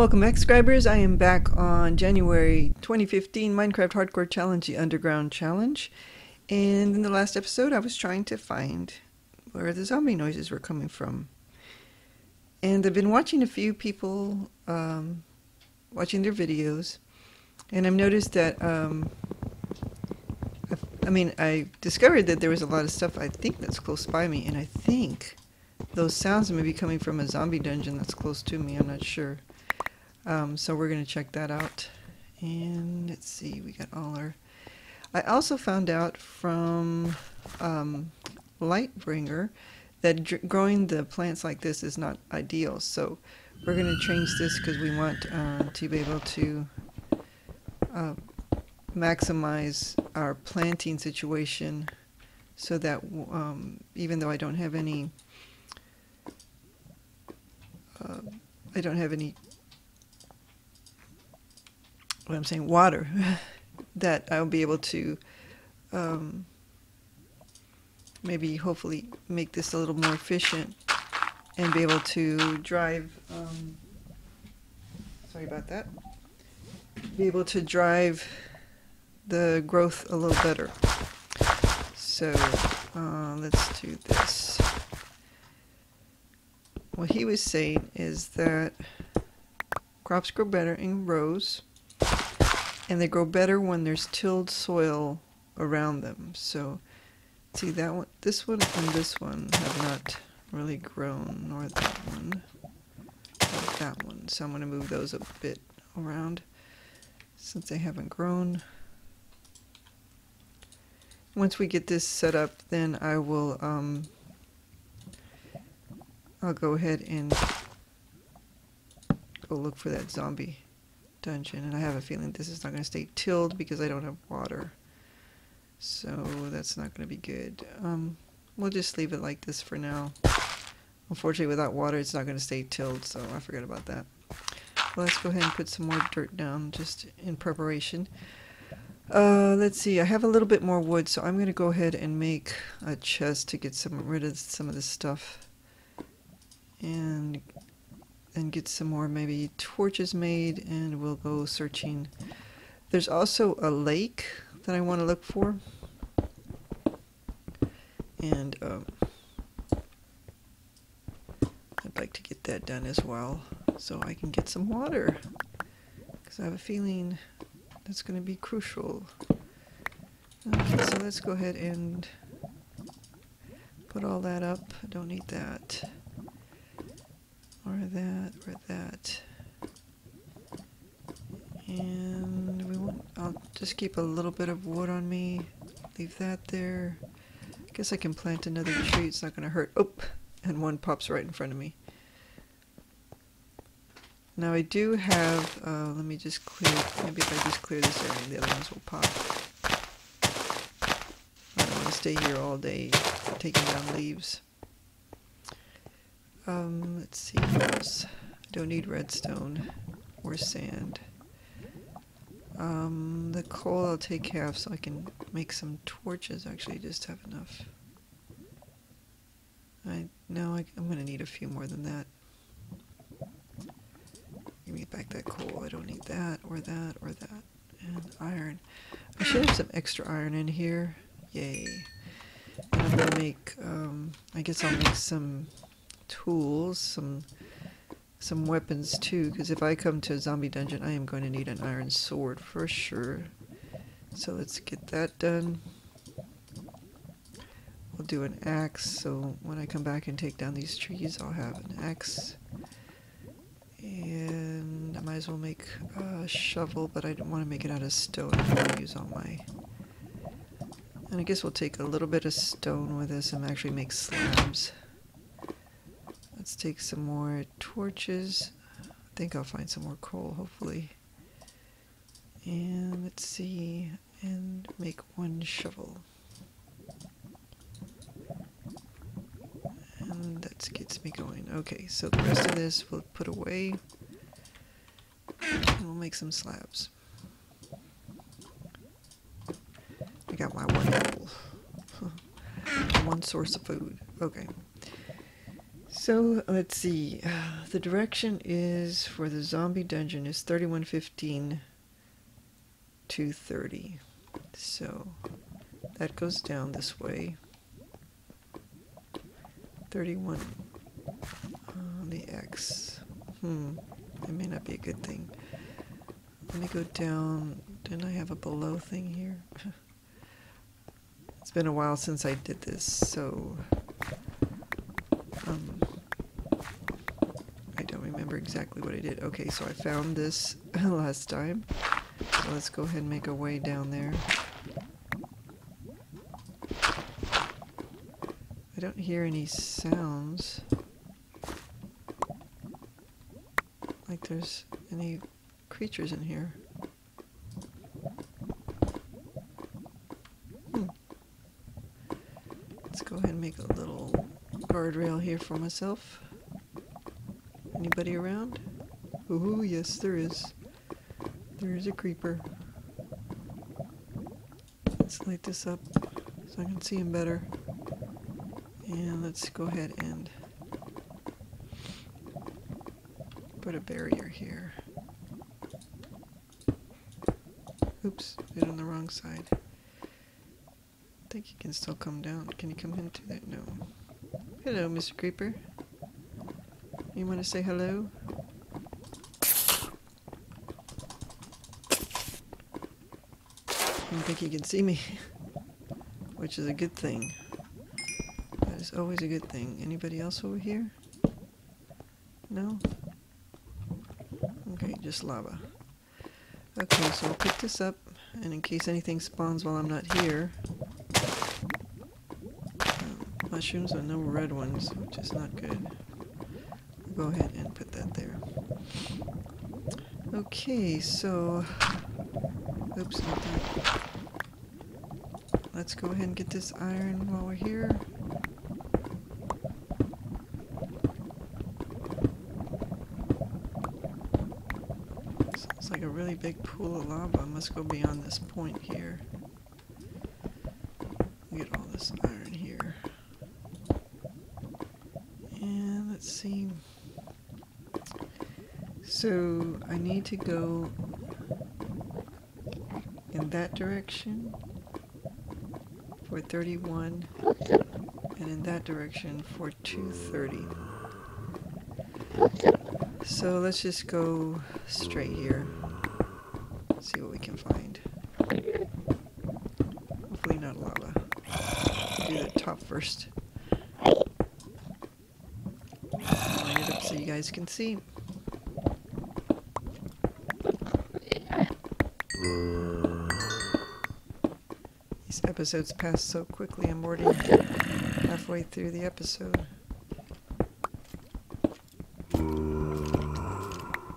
Welcome back, subscribers. I am back on January 2015 Minecraft Hardcore Challenge, the Underground Challenge. And in the last episode, I was trying to find where the zombie noises were coming from. And I've been watching a few people, um, watching their videos, and I've noticed that, um, I mean, I discovered that there was a lot of stuff I think that's close by me, and I think those sounds may be coming from a zombie dungeon that's close to me. I'm not sure. Um, so we're going to check that out. And let's see, we got all our... I also found out from um, Lightbringer that growing the plants like this is not ideal. So we're going to change this because we want uh, to be able to uh, maximize our planting situation so that um, even though I don't have any uh, I don't have any what I'm saying, water, that I'll be able to um, maybe hopefully make this a little more efficient and be able to drive, um, sorry about that, be able to drive the growth a little better. So uh, let's do this. What he was saying is that crops grow better in rows and they grow better when there's tilled soil around them. So, see that one, this one and this one have not really grown, nor that one, nor that one. So I'm going to move those a bit around since they haven't grown. Once we get this set up, then I will, um, I'll go ahead and go look for that zombie dungeon, and I have a feeling this is not going to stay tilled because I don't have water. So that's not going to be good. Um, we'll just leave it like this for now. Unfortunately, without water, it's not going to stay tilled, so I forgot about that. Well, let's go ahead and put some more dirt down just in preparation. Uh, let's see, I have a little bit more wood, so I'm going to go ahead and make a chest to get some rid of some of this stuff. And and get some more maybe torches made and we'll go searching. There's also a lake that I want to look for. And um, I'd like to get that done as well so I can get some water. Because I have a feeling that's going to be crucial. Okay, so let's go ahead and put all that up. I don't need that or that, or that. And we want, I'll just keep a little bit of wood on me. Leave that there. I guess I can plant another tree. It's not going to hurt. Oh, and one pops right in front of me. Now I do have, uh, let me just clear, maybe if I just clear this area, the other ones will pop. I don't want to stay here all day taking down leaves. Um, let's see. I don't need redstone or sand. Um, the coal I'll take half so I can make some torches. Actually, just have enough. I no, I, I'm gonna need a few more than that. Give me back that coal. I don't need that or that or that. And iron. I should have some extra iron in here. Yay. And I'm gonna make. Um, I guess I'll make some tools, some some weapons too, because if I come to a zombie dungeon, I am going to need an iron sword for sure. So let's get that done. We'll do an axe, so when I come back and take down these trees, I'll have an axe. And I might as well make a shovel, but I don't want to make it out of stone. To use all my... And I guess we'll take a little bit of stone with us and actually make slabs. Take some more torches. I think I'll find some more coal, hopefully. And let's see, and make one shovel. And that gets me going. Okay, so the rest of this we'll put away. And we'll make some slabs. I got my one apple. one source of food. Okay. So let's see. The direction is for the zombie dungeon is 3115 to 30. So that goes down this way. 31 on the X. Hmm, that may not be a good thing. Let me go down. Didn't I have a below thing here? it's been a while since I did this, so um, exactly what I did. Okay, so I found this last time. So let's go ahead and make a way down there. I don't hear any sounds. Like there's any creatures in here. Hmm. Let's go ahead and make a little guardrail here for myself. Anybody around? Ooh, yes there is. There's a creeper. Let's light this up so I can see him better. And let's go ahead and put a barrier here. Oops, did on the wrong side. I think he can still come down. Can he come into that? No. Hello, Mr. Creeper. You want to say hello? I don't think he can see me, which is a good thing. That is always a good thing. Anybody else over here? No? Okay, just lava. Okay, so I'll pick this up, and in case anything spawns while I'm not here, uh, mushrooms are no red ones, which is not good. Go ahead and put that there. Okay, so Oops, not that. Let's go ahead and get this iron while we're here. Sounds like a really big pool of lava. Must go beyond this point here. Get all this iron here. And let's see. So I need to go in that direction for 31 and in that direction for 230. So let's just go straight here. See what we can find. Hopefully not a lava. Do the top first. Line it up so you guys can see. Episodes pass so quickly, I'm already halfway through the episode. Oh,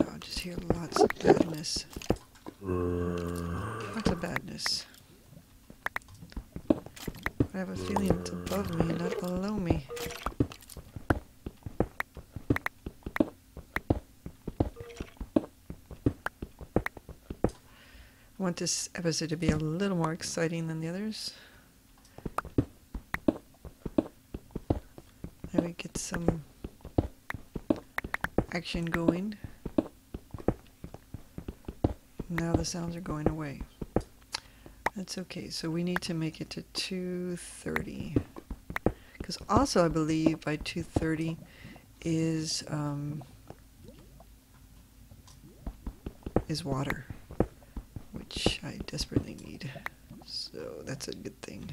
I just hear lots of badness. Lots of badness. I have a feeling it's above me, not below me. I want this episode to be a little more exciting than the others. Maybe get some action going. Now the sounds are going away. That's okay. So we need to make it to 230. Because also I believe by 230 is um, is water desperately need. So that's a good thing.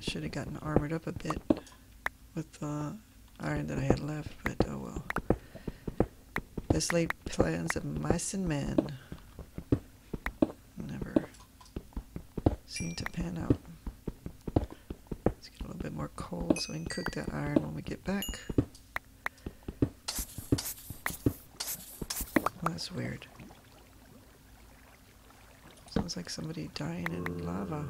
Should have gotten armored up a bit with the iron that I had left, but oh well. Best laid plans of mice and men never seem to pan out. Let's get a little bit more coal so we can cook that iron when we get back. That's weird. Sounds like somebody dying in lava.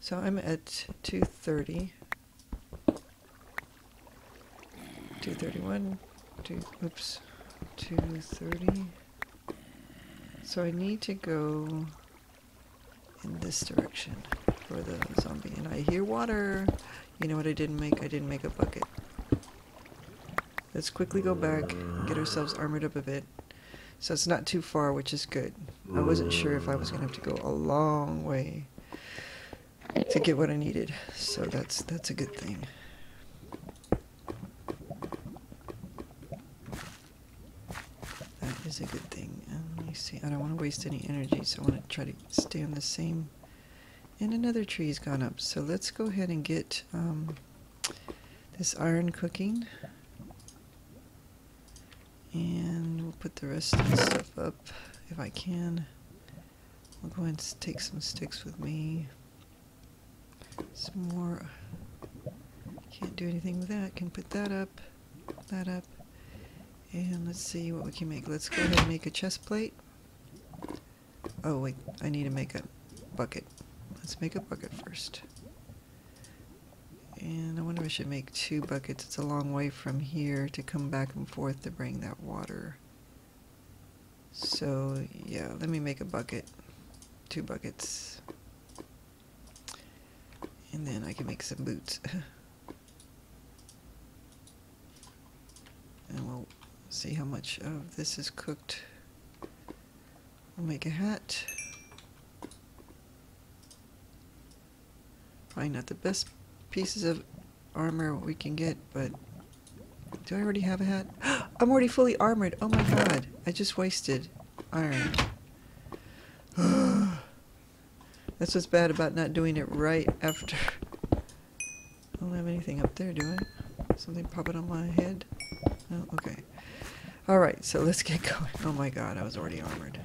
So I'm at 230. 231. Two, oops. 230. So I need to go in this direction. for the zombie. And I hear water. You know what I didn't make? I didn't make a bucket. Let's quickly go back, and get ourselves armored up a bit. So it's not too far, which is good. I wasn't sure if I was going to have to go a long way to get what I needed. So that's that's a good thing. That is a good thing. Let me see. I don't want to waste any energy, so I want to try to stay on the same. And another tree's gone up. So let's go ahead and get um, this iron cooking. And we'll put the rest of the stuff up if I can. I'll go and take some sticks with me. Some more. Can't do anything with that. Can put that up, that up. And let's see what we can make. Let's go ahead and make a chest plate. Oh wait, I need to make a bucket. Let's make a bucket first. And I wonder if I should make two buckets. It's a long way from here to come back and forth to bring that water. So yeah, let me make a bucket. Two buckets. And then I can make some boots. and we'll see how much of this is cooked. We'll make a hat. Probably not the best pieces of armor we can get, but do I already have a hat? I'm already fully armored. Oh my god. I just wasted iron. That's what's bad about not doing it right after. I don't have anything up there, do I? Something popping on my head? No? Okay. Alright, so let's get going. Oh my god, I was already armored.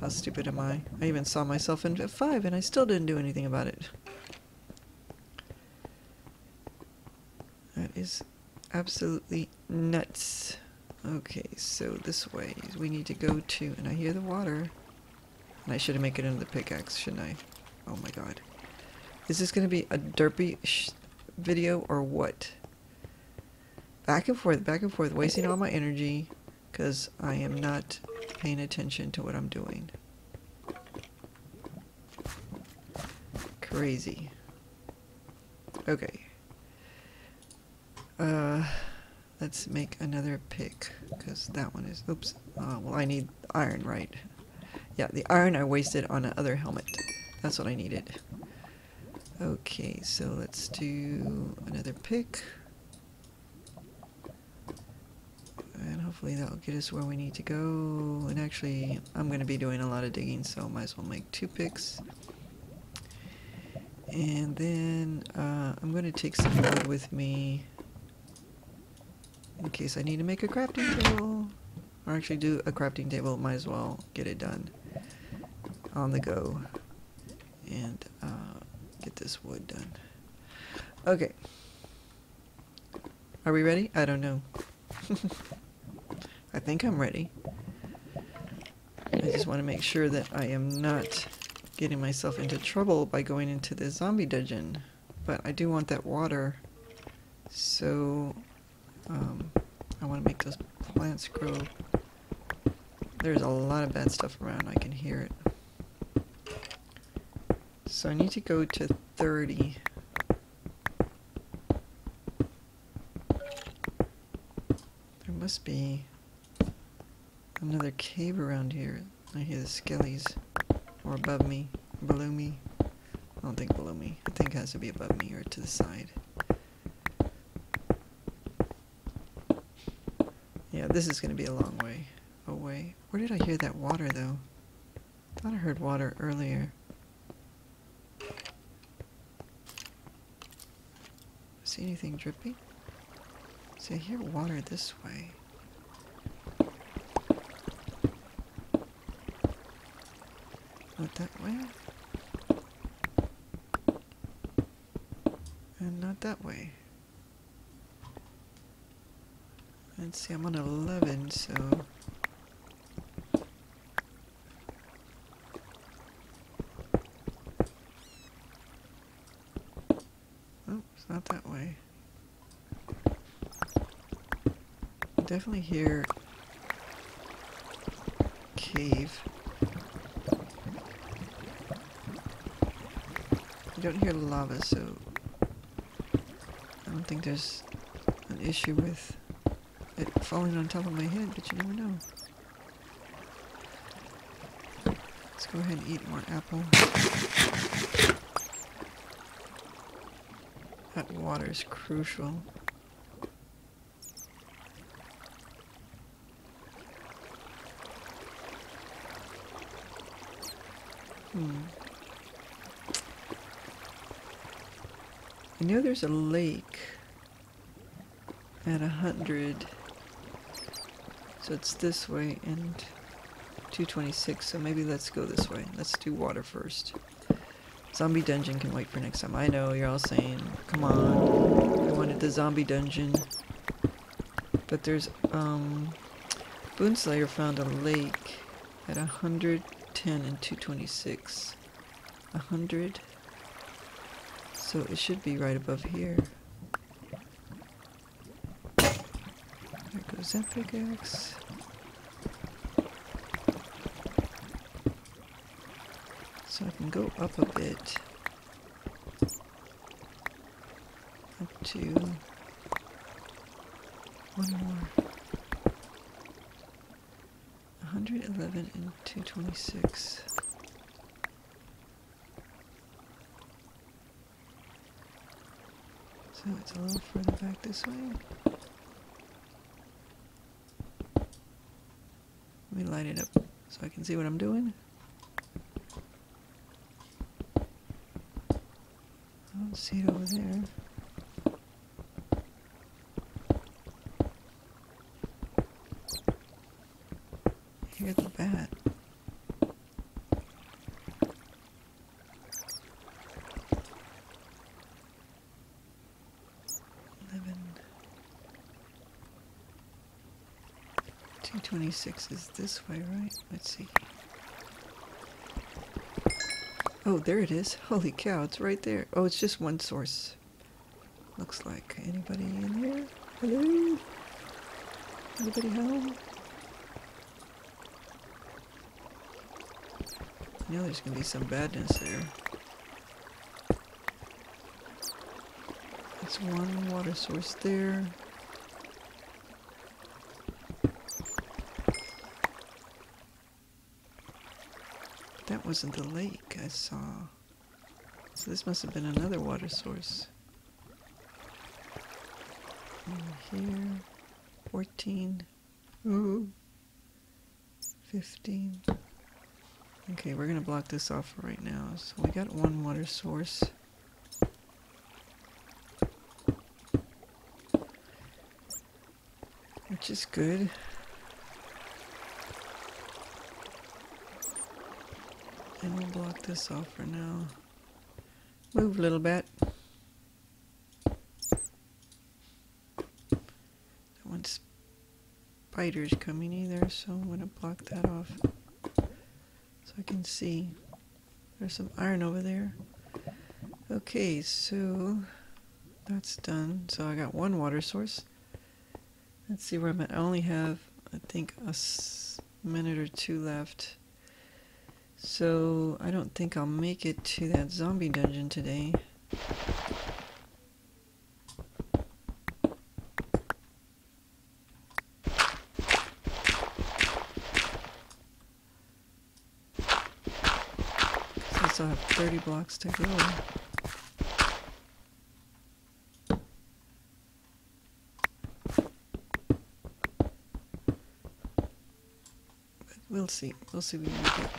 How stupid am I? I even saw myself in F5 and I still didn't do anything about it. That is absolutely nuts. Okay, so this way we need to go to, and I hear the water. And I should have made it into the pickaxe, shouldn't I? Oh my god. Is this going to be a derpy video or what? Back and forth, back and forth, wasting all my energy because I am not paying attention to what I'm doing. Crazy. Okay. Uh, let's make another pick because that one is. Oops. Uh, well, I need iron, right? Yeah, the iron I wasted on another helmet. That's what I needed. Okay, so let's do another pick. And hopefully that'll get us where we need to go. And actually, I'm going to be doing a lot of digging, so might as well make two picks. And then uh, I'm going to take some wood with me in case I need to make a crafting table. Or actually do a crafting table, might as well get it done on the go. And uh, get this wood done. Okay. Are we ready? I don't know. I think I'm ready. I just want to make sure that I am not getting myself into trouble by going into the zombie dungeon. But I do want that water. So um, I want to make those plants grow. There's a lot of bad stuff around. I can hear it. So I need to go to 30. There must be another cave around here. I hear the skellies. Or above me. Below me. I don't think below me. I think it has to be above me or to the side. Yeah, this is going to be a long way away. Where did I hear that water, though? I thought I heard water earlier. See anything dripping? See, I hear water this way. Not that way. And not that way. Let's see, I'm on 11, so... Oh, it's not that way. Definitely hear cave. I don't hear lava, so I don't think there's an issue with it falling on top of my head, but you never know. Let's go ahead and eat more apple. That water is crucial. Hmm. I know there's a lake at a hundred. So it's this way and 226, so maybe let's go this way. Let's do water first. Zombie dungeon can wait for next time. I know, you're all saying, come on, I wanted the zombie dungeon. But there's, um, Boonslayer found a lake at 110 and 226. 100. So it should be right above here. There goes that pickaxe. So I can go up a bit. Up to one more. 111 and 226. So it's a little further back this way. Let me light it up so I can see what I'm doing. Oh, I don't see it over there. Twenty-six is this way, right? Let's see. Oh, there it is. Holy cow, it's right there. Oh, it's just one source. Looks like. Anybody in here? Hello? Anybody home? I know there's going to be some badness there. That's one water source there. That wasn't the lake I saw. So this must have been another water source. And here, 14. Ooh. 15. Okay, we're gonna block this off for right now. So we got one water source. Which is good. And we'll block this off for now. Move, a little bit. Don't want spiders coming either, so I'm gonna block that off. So I can see. There's some iron over there. Okay, so that's done. So I got one water source. Let's see where I'm at. I only have, I think, a minute or two left. So I don't think I'll make it to that zombie dungeon today. I still have 30 blocks to go. But we'll see. We'll see if we can get,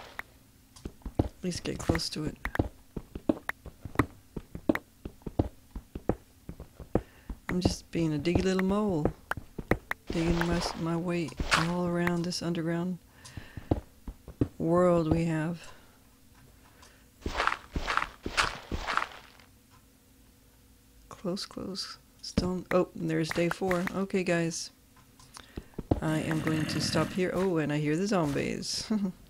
least get close to it. I'm just being a diggy little mole, digging my, my way all around this underground world we have. Close, close. Still. Oh, there's day four. Okay, guys. I am going to stop here. Oh, and I hear the zombies.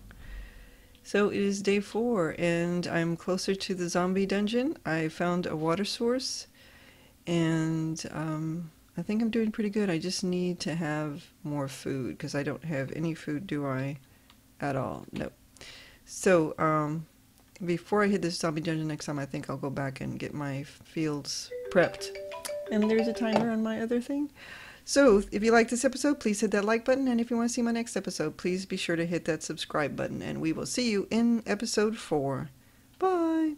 so it is day four, and I'm closer to the zombie dungeon. I found a water source, and um, I think I'm doing pretty good. I just need to have more food because I don't have any food, do I? At all. No. So, um, before I hit this zombie dungeon next time, I think I'll go back and get my fields prepped. And there's a timer on my other thing. So, if you like this episode, please hit that like button. And if you want to see my next episode, please be sure to hit that subscribe button. And we will see you in episode four. Bye.